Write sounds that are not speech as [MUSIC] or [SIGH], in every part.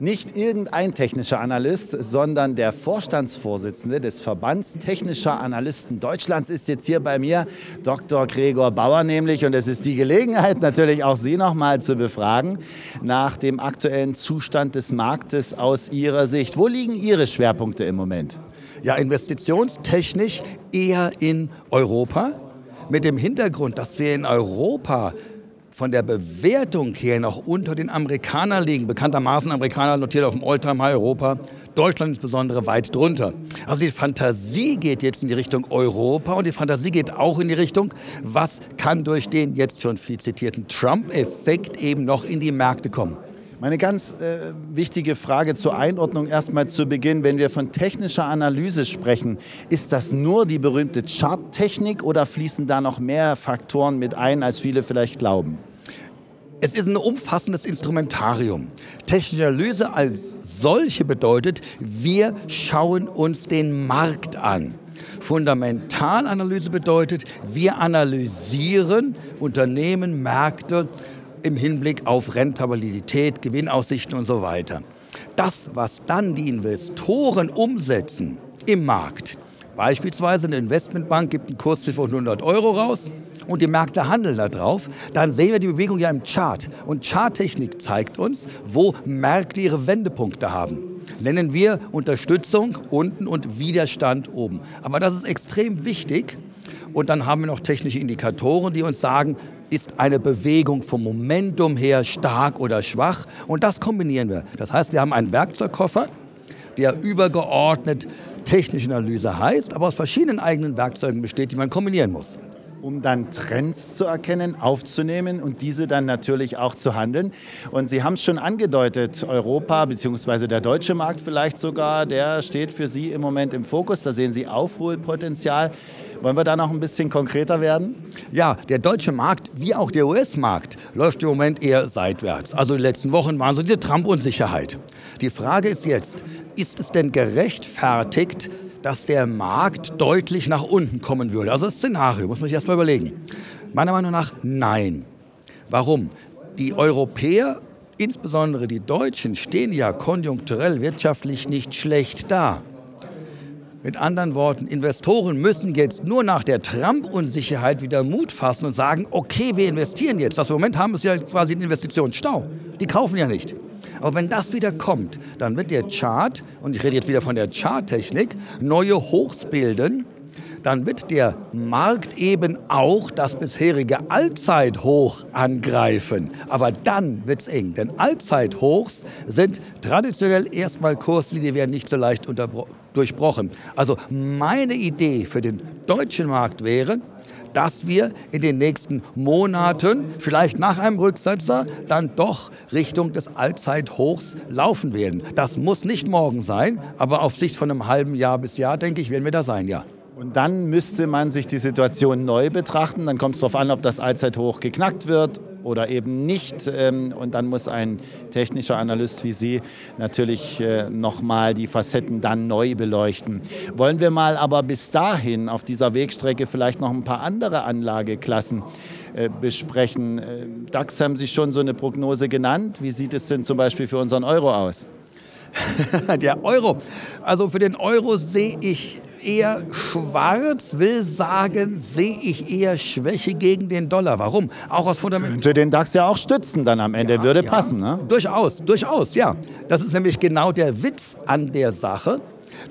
Nicht irgendein technischer Analyst, sondern der Vorstandsvorsitzende des Verbands Technischer Analysten Deutschlands ist jetzt hier bei mir, Dr. Gregor Bauer nämlich. Und es ist die Gelegenheit, natürlich auch Sie nochmal zu befragen nach dem aktuellen Zustand des Marktes aus Ihrer Sicht. Wo liegen Ihre Schwerpunkte im Moment? Ja, investitionstechnisch eher in Europa. Mit dem Hintergrund, dass wir in Europa von der Bewertung her noch unter den Amerikanern liegen. Bekanntermaßen Amerikaner notiert auf dem Alltime Europa, Deutschland insbesondere weit drunter. Also die Fantasie geht jetzt in die Richtung Europa und die Fantasie geht auch in die Richtung, was kann durch den jetzt schon viel zitierten Trump-Effekt eben noch in die Märkte kommen. Meine ganz äh, wichtige Frage zur Einordnung erstmal zu Beginn. Wenn wir von technischer Analyse sprechen, ist das nur die berühmte Charttechnik oder fließen da noch mehr Faktoren mit ein, als viele vielleicht glauben? Es ist ein umfassendes Instrumentarium. Technische Analyse als solche bedeutet, wir schauen uns den Markt an. Fundamentalanalyse bedeutet, wir analysieren Unternehmen, Märkte im Hinblick auf Rentabilität, Gewinnaussichten und so weiter. Das, was dann die Investoren umsetzen im Markt, beispielsweise eine Investmentbank gibt einen Kursziffer von 100 Euro raus und die Märkte handeln da drauf, dann sehen wir die Bewegung ja im Chart. Und Charttechnik zeigt uns, wo Märkte ihre Wendepunkte haben. Nennen wir Unterstützung unten und Widerstand oben. Aber das ist extrem wichtig. Und dann haben wir noch technische Indikatoren, die uns sagen, ist eine Bewegung vom Momentum her stark oder schwach. Und das kombinieren wir. Das heißt, wir haben einen Werkzeugkoffer, der übergeordnet technische Analyse heißt, aber aus verschiedenen eigenen Werkzeugen besteht, die man kombinieren muss um dann Trends zu erkennen, aufzunehmen und diese dann natürlich auch zu handeln. Und Sie haben es schon angedeutet, Europa bzw. der deutsche Markt vielleicht sogar, der steht für Sie im Moment im Fokus. Da sehen Sie Aufholpotenzial. Wollen wir da noch ein bisschen konkreter werden? Ja, der deutsche Markt wie auch der US-Markt läuft im Moment eher seitwärts. Also die letzten Wochen waren so diese Trump-Unsicherheit. Die Frage ist jetzt, ist es denn gerechtfertigt, dass der Markt deutlich nach unten kommen würde? Also das Szenario, muss man sich erst mal überlegen. Meiner Meinung nach nein. Warum? Die Europäer, insbesondere die Deutschen, stehen ja konjunkturell wirtschaftlich nicht schlecht da. Mit anderen Worten, Investoren müssen jetzt nur nach der Trump-Unsicherheit wieder Mut fassen und sagen, okay, wir investieren jetzt. Was wir im Moment haben, ist ja quasi ein Investitionsstau. Die kaufen ja nicht. Aber wenn das wieder kommt, dann wird der Chart, und ich rede jetzt wieder von der Charttechnik, neue Hochs bilden. Dann wird der Markt eben auch das bisherige Allzeithoch angreifen. Aber dann wird es eng, denn Allzeithochs sind traditionell erstmal Kurse, die werden nicht so leicht durchbrochen. Also meine Idee für den deutschen Markt wäre, dass wir in den nächsten Monaten, vielleicht nach einem Rücksetzer, dann doch Richtung des Allzeithochs laufen werden. Das muss nicht morgen sein, aber auf Sicht von einem halben Jahr bis Jahr, denke ich, werden wir da sein, ja. Und dann müsste man sich die Situation neu betrachten. Dann kommt es darauf an, ob das Allzeithoch geknackt wird oder eben nicht. Ähm, und dann muss ein technischer Analyst wie Sie natürlich äh, nochmal die Facetten dann neu beleuchten. Wollen wir mal aber bis dahin auf dieser Wegstrecke vielleicht noch ein paar andere Anlageklassen äh, besprechen? Äh, DAX haben Sie schon so eine Prognose genannt. Wie sieht es denn zum Beispiel für unseren Euro aus? [LAUGHS] Der Euro. Also für den Euro sehe ich eher schwarz, will sagen, sehe ich eher Schwäche gegen den Dollar. Warum? Auch aus Fundament. Könnte den DAX ja auch stützen dann am Ende, ja, würde ja. passen. Ne? Durchaus, durchaus, ja. Das ist nämlich genau der Witz an der Sache.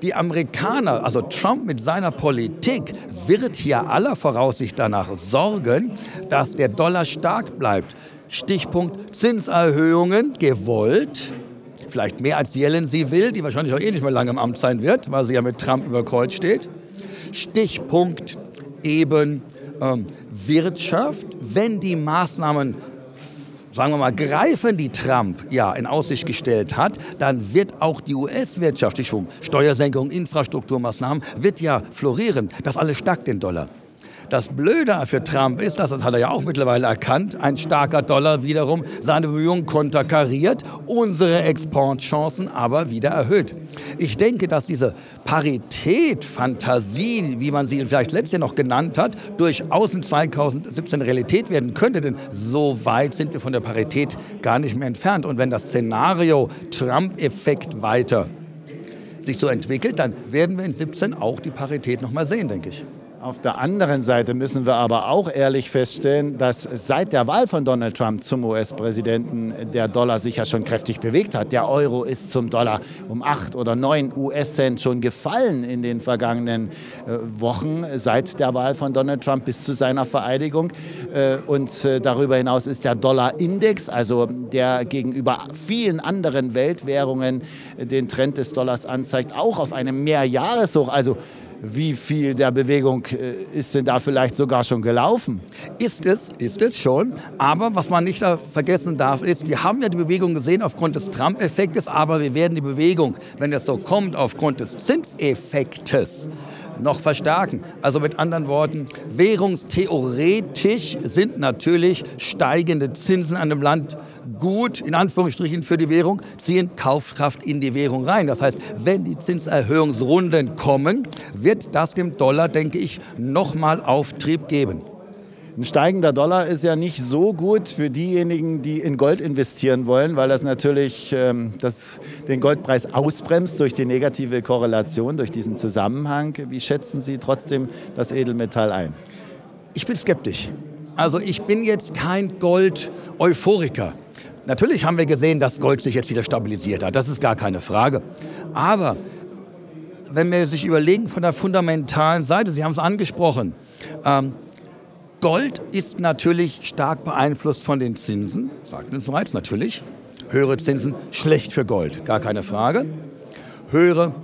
Die Amerikaner, also Trump mit seiner Politik, wird hier aller Voraussicht danach sorgen, dass der Dollar stark bleibt. Stichpunkt Zinserhöhungen gewollt, vielleicht mehr als Yellen sie will, die wahrscheinlich auch eh nicht mehr lange im Amt sein wird, weil sie ja mit Trump über Kreuz steht. Stichpunkt eben ähm, Wirtschaft, wenn die Maßnahmen sagen wir mal, greifen, die Trump ja in Aussicht gestellt hat, dann wird auch die US-Wirtschaft, Steuersenkung, Infrastrukturmaßnahmen, wird ja florieren. Das alles stärkt den Dollar. Das Blöde für Trump ist, das hat er ja auch mittlerweile erkannt, ein starker Dollar wiederum seine Bemühungen konterkariert, unsere Exportchancen aber wieder erhöht. Ich denke, dass diese Parität, Fantasie, wie man sie vielleicht letztes Jahr noch genannt hat, durchaus in 2017 Realität werden könnte, denn so weit sind wir von der Parität gar nicht mehr entfernt. Und wenn das Szenario Trump-Effekt weiter sich so entwickelt, dann werden wir in 17 auch die Parität noch mal sehen, denke ich. Auf der anderen Seite müssen wir aber auch ehrlich feststellen, dass seit der Wahl von Donald Trump zum US-Präsidenten der Dollar sich ja schon kräftig bewegt hat. Der Euro ist zum Dollar um acht oder neun US-Cent schon gefallen in den vergangenen äh, Wochen seit der Wahl von Donald Trump bis zu seiner Vereidigung. Äh, und äh, darüber hinaus ist der Dollar-Index, also der gegenüber vielen anderen Weltwährungen den Trend des Dollars anzeigt, auch auf einem Mehrjahreshoch. Also wie viel der Bewegung äh, ist denn da vielleicht sogar schon gelaufen? Ist es, ist es schon. Aber was man nicht vergessen darf, ist, wir haben ja die Bewegung gesehen aufgrund des Trump-Effektes, aber wir werden die Bewegung, wenn es so kommt, aufgrund des Zinseffektes noch verstärken. Also mit anderen Worten, währungstheoretisch sind natürlich steigende Zinsen an einem Land gut, in Anführungsstrichen, für die Währung, ziehen Kaufkraft in die Währung rein. Das heißt, wenn die Zinserhöhungsrunden kommen, wird das dem Dollar, denke ich, nochmal Auftrieb geben. Ein steigender Dollar ist ja nicht so gut für diejenigen, die in Gold investieren wollen, weil das natürlich ähm, das, den Goldpreis ausbremst durch die negative Korrelation, durch diesen Zusammenhang. Wie schätzen Sie trotzdem das Edelmetall ein? Ich bin skeptisch. Also ich bin jetzt kein Gold-Euphoriker. Natürlich haben wir gesehen, dass Gold sich jetzt wieder stabilisiert hat. Das ist gar keine Frage. Aber wenn wir sich überlegen von der fundamentalen Seite, Sie haben es angesprochen, ähm, Gold ist natürlich stark beeinflusst von den Zinsen, sagten es bereits natürlich. Höhere Zinsen schlecht für Gold, gar keine Frage. Höhere,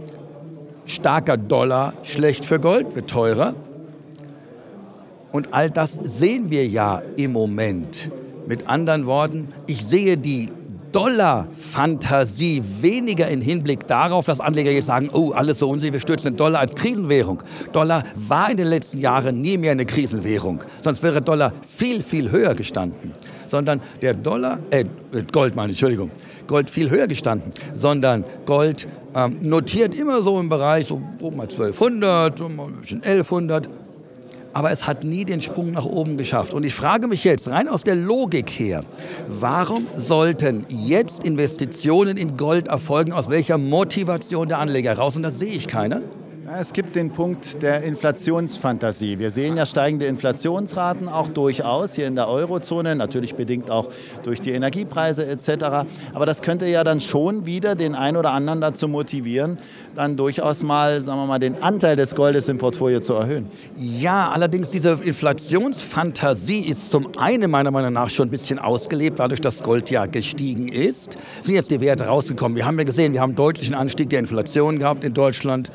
starker Dollar schlecht für Gold, wird teurer. Und all das sehen wir ja im Moment. Mit anderen Worten, ich sehe die Dollar-Fantasie weniger im Hinblick darauf, dass Anleger jetzt sagen, oh, alles so unsicher, wir stürzen den Dollar als Krisenwährung. Dollar war in den letzten Jahren nie mehr eine Krisenwährung. Sonst wäre Dollar viel, viel höher gestanden. Sondern der Dollar, äh, Gold meine ich, Entschuldigung, Gold viel höher gestanden. Sondern Gold ähm, notiert immer so im Bereich, so mal 1200, ein bisschen 1100 aber es hat nie den Sprung nach oben geschafft. Und ich frage mich jetzt, rein aus der Logik her, warum sollten jetzt Investitionen in Gold erfolgen? Aus welcher Motivation der Anleger raus? Und das sehe ich keine. Es gibt den Punkt der Inflationsfantasie. Wir sehen ja steigende Inflationsraten auch durchaus hier in der Eurozone, natürlich bedingt auch durch die Energiepreise etc. Aber das könnte ja dann schon wieder den einen oder anderen dazu motivieren, dann durchaus mal, sagen wir mal, den Anteil des Goldes im Portfolio zu erhöhen. Ja, allerdings diese Inflationsfantasie ist zum einen meiner Meinung nach schon ein bisschen ausgelebt, dadurch, dass Gold ja gestiegen ist. Sind jetzt die Werte rausgekommen. Wir haben ja gesehen, wir haben deutlichen Anstieg der Inflation gehabt in Deutschland.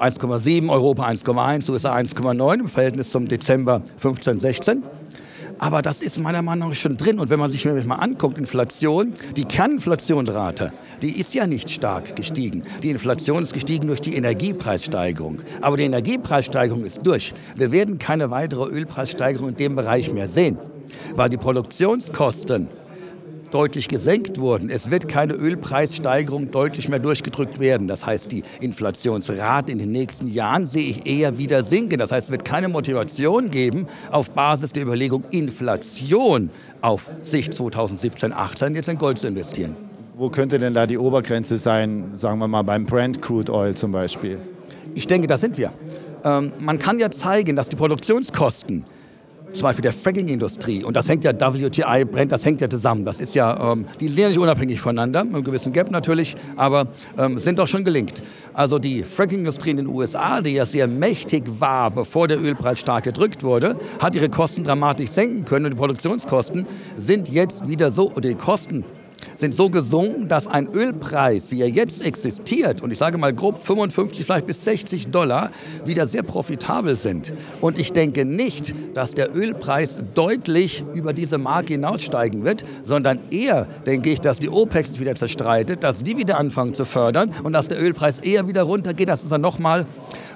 1,7, Europa 1,1, USA 1,9 im Verhältnis zum Dezember 15, 16. Aber das ist meiner Meinung nach schon drin. Und wenn man sich mal anguckt, Inflation, die Kerninflationsrate, die ist ja nicht stark gestiegen. Die Inflation ist gestiegen durch die Energiepreissteigerung. Aber die Energiepreissteigerung ist durch. Wir werden keine weitere Ölpreissteigerung in dem Bereich mehr sehen, weil die Produktionskosten deutlich gesenkt wurden. Es wird keine Ölpreissteigerung deutlich mehr durchgedrückt werden. Das heißt, die Inflationsrate in den nächsten Jahren sehe ich eher wieder sinken. Das heißt, es wird keine Motivation geben, auf Basis der Überlegung Inflation auf Sicht 2017, 2018 jetzt in Gold zu investieren. Wo könnte denn da die Obergrenze sein, sagen wir mal beim Brent Crude Oil zum Beispiel? Ich denke, da sind wir. Ähm, man kann ja zeigen, dass die Produktionskosten zum Beispiel der Fracking-Industrie. Und das hängt ja, WTI, Brent, das hängt ja zusammen. Das ist ja, ähm, die lernen nicht unabhängig voneinander, mit einem gewissen Gap natürlich, aber ähm, sind doch schon gelingt. Also die Fracking-Industrie in den USA, die ja sehr mächtig war, bevor der Ölpreis stark gedrückt wurde, hat ihre Kosten dramatisch senken können und die Produktionskosten sind jetzt wieder so, oder die Kosten sind so gesunken, dass ein Ölpreis, wie er jetzt existiert, und ich sage mal grob 55, vielleicht bis 60 Dollar, wieder sehr profitabel sind. Und ich denke nicht, dass der Ölpreis deutlich über diese Marke hinaussteigen wird, sondern eher denke ich, dass die sich wieder zerstreitet, dass die wieder anfangen zu fördern und dass der Ölpreis eher wieder runtergeht, dass es dann nochmal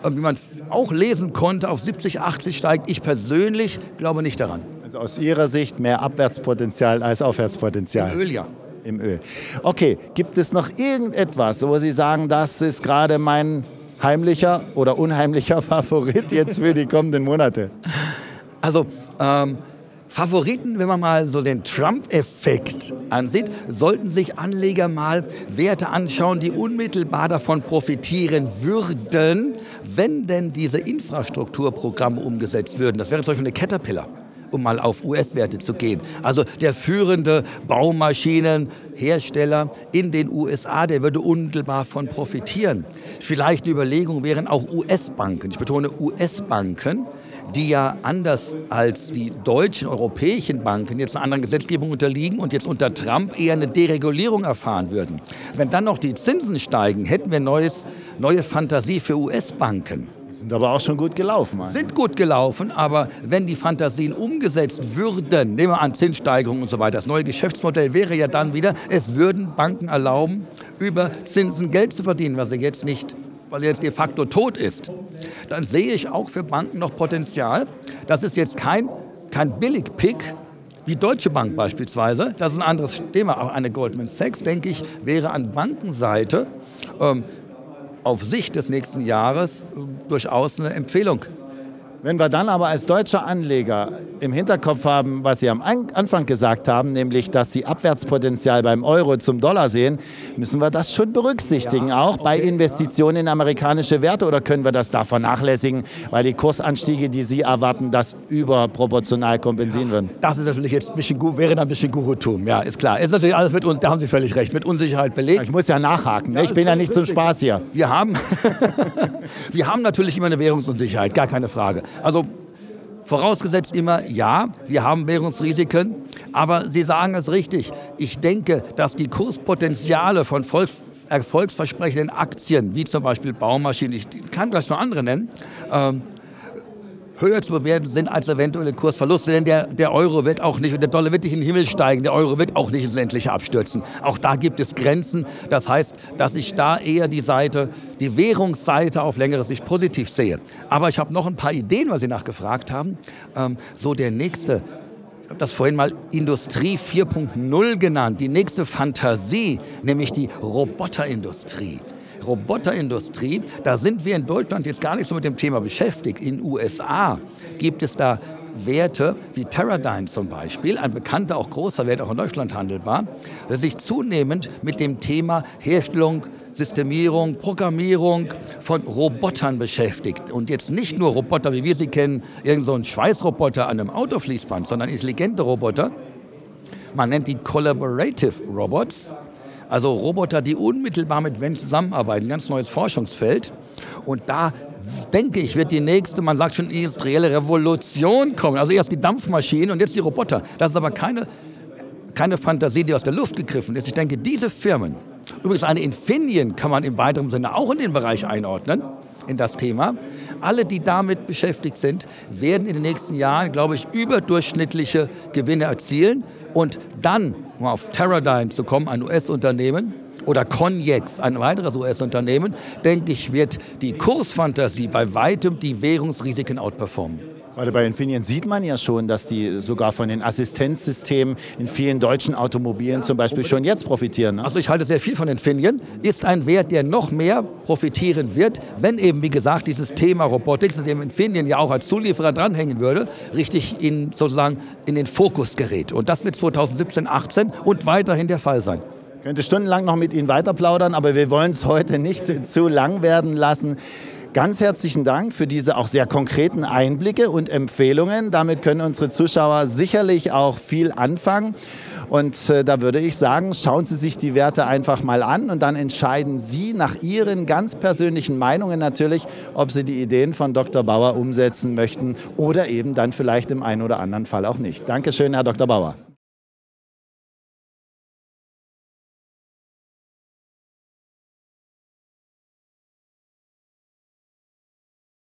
wie man auch lesen konnte, auf 70, 80 steigt. Ich persönlich glaube nicht daran. Also aus Ihrer Sicht mehr Abwärtspotenzial als Aufwärtspotenzial? Im Öl ja. Im Öl. Okay, gibt es noch irgendetwas, wo Sie sagen, das ist gerade mein heimlicher oder unheimlicher [LAUGHS] Favorit jetzt für die kommenden Monate? Also ähm, Favoriten, wenn man mal so den Trump-Effekt ansieht, sollten sich Anleger mal Werte anschauen, die unmittelbar davon profitieren würden, wenn denn diese Infrastrukturprogramme umgesetzt würden. Das wäre zum Beispiel eine Caterpillar um mal auf US-Werte zu gehen. Also der führende Baumaschinenhersteller in den USA, der würde unmittelbar von profitieren. Vielleicht eine Überlegung wären auch US-Banken. Ich betone US-Banken die ja anders als die deutschen, europäischen Banken jetzt einer anderen Gesetzgebung unterliegen und jetzt unter Trump eher eine Deregulierung erfahren würden. Wenn dann noch die Zinsen steigen, hätten wir neues, neue Fantasie für US-Banken. Sind aber auch schon gut gelaufen. Also. Sind gut gelaufen, aber wenn die Fantasien umgesetzt würden, nehmen wir an Zinssteigerungen und so weiter, das neue Geschäftsmodell wäre ja dann wieder, es würden Banken erlauben, über Zinsen Geld zu verdienen, was sie jetzt nicht weil er jetzt de facto tot ist, dann sehe ich auch für Banken noch Potenzial. Das ist jetzt kein, kein Billig-Pick, wie Deutsche Bank beispielsweise, das ist ein anderes Thema. Auch eine Goldman Sachs, denke ich, wäre an Bankenseite ähm, auf Sicht des nächsten Jahres durchaus eine Empfehlung wenn wir dann aber als deutscher Anleger im Hinterkopf haben, was Sie am Anfang gesagt haben, nämlich, dass Sie Abwärtspotenzial beim Euro zum Dollar sehen, müssen wir das schon berücksichtigen, ja, auch okay, bei Investitionen in amerikanische Werte oder können wir das da vernachlässigen, weil die Kursanstiege, die Sie erwarten, das überproportional kompensieren würden? Das ist natürlich jetzt ein bisschen gut, wäre dann ein bisschen Gurutum, ja, ist klar. Ist natürlich alles mit uns, da haben Sie völlig recht, mit Unsicherheit belegt. Ich muss ja nachhaken, ne? ich bin ja nicht zum Spaß hier. Wir haben, [LAUGHS] wir haben natürlich immer eine Währungsunsicherheit, gar keine Frage. Also Vorausgesetzt immer, ja, wir haben Währungsrisiken, aber Sie sagen es richtig. Ich denke, dass die Kurspotenziale von Volks erfolgsversprechenden Aktien, wie zum Beispiel Baumaschinen, ich kann gleich noch andere nennen, ähm, höher zu bewerten sind als eventuelle Kursverluste, denn der, der Euro wird auch nicht, der Dollar wird nicht in den Himmel steigen, der Euro wird auch nicht ins Endliche abstürzen. Auch da gibt es Grenzen. Das heißt, dass ich da eher die Seite, die Währungsseite auf längere Sicht positiv sehe. Aber ich habe noch ein paar Ideen, was Sie nachgefragt haben. Ähm, so der nächste ich habe das vorhin mal Industrie 4.0 genannt, die nächste Fantasie, nämlich die Roboterindustrie. Roboterindustrie, da sind wir in Deutschland jetzt gar nicht so mit dem Thema beschäftigt. In USA gibt es da Werte wie Teradyne zum Beispiel, ein bekannter, auch großer Wert, auch in Deutschland handelbar, der sich zunehmend mit dem Thema Herstellung, Systemierung, Programmierung von Robotern beschäftigt. Und jetzt nicht nur Roboter, wie wir sie kennen, irgend so ein Schweißroboter an einem Autofließband, sondern intelligente Roboter. Man nennt die Collaborative Robots. Also Roboter, die unmittelbar mit Menschen zusammenarbeiten, ganz neues Forschungsfeld. Und da denke ich, wird die nächste, man sagt schon, industrielle Revolution kommen. Also erst die Dampfmaschinen und jetzt die Roboter. Das ist aber keine, keine Fantasie, die aus der Luft gegriffen ist. Ich denke, diese Firmen, übrigens eine Infineon kann man im weiteren Sinne auch in den Bereich einordnen, in das Thema. Alle, die damit beschäftigt sind, werden in den nächsten Jahren, glaube ich, überdurchschnittliche Gewinne erzielen. Und dann, um auf Teradyne zu kommen, ein US-Unternehmen, oder Conjex, ein weiteres US-Unternehmen, denke ich, wird die Kursfantasie bei weitem die Währungsrisiken outperformen. Gerade bei Infineon sieht man ja schon, dass die sogar von den Assistenzsystemen in vielen deutschen Automobilen zum Beispiel schon jetzt profitieren. Ne? Also ich halte sehr viel von Infineon. Ist ein Wert, der noch mehr profitieren wird, wenn eben, wie gesagt, dieses Thema Robotics, in dem Infineon ja auch als Zulieferer dranhängen würde, richtig in, sozusagen in den Fokus gerät. Und das wird 2017, 2018 und weiterhin der Fall sein. Ich könnte stundenlang noch mit Ihnen weiter plaudern, aber wir wollen es heute nicht zu lang werden lassen. Ganz herzlichen Dank für diese auch sehr konkreten Einblicke und Empfehlungen. Damit können unsere Zuschauer sicherlich auch viel anfangen. Und äh, da würde ich sagen, schauen Sie sich die Werte einfach mal an und dann entscheiden Sie nach Ihren ganz persönlichen Meinungen natürlich, ob Sie die Ideen von Dr. Bauer umsetzen möchten oder eben dann vielleicht im einen oder anderen Fall auch nicht. Dankeschön, Herr Dr. Bauer.